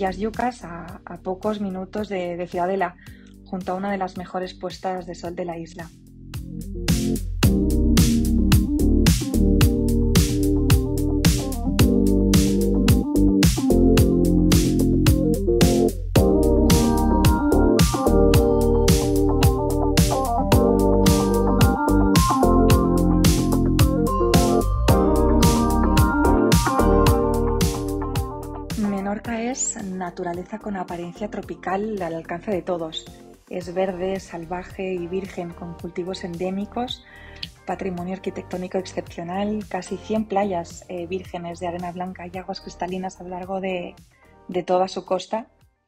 Yucas, a, pocos minutos de, de Ciudadela, junto a una de las mejores puestas de sol de la isla. Naturaleza con apariencia tropical al alcance de todos. Es verde, salvaje y virgen, con cultivos endémicos, patrimonio arquitectónico excepcional, casi 100 playas eh, vírgenes de arena blanca y aguas cristalinas a lo largo de, toda su costa.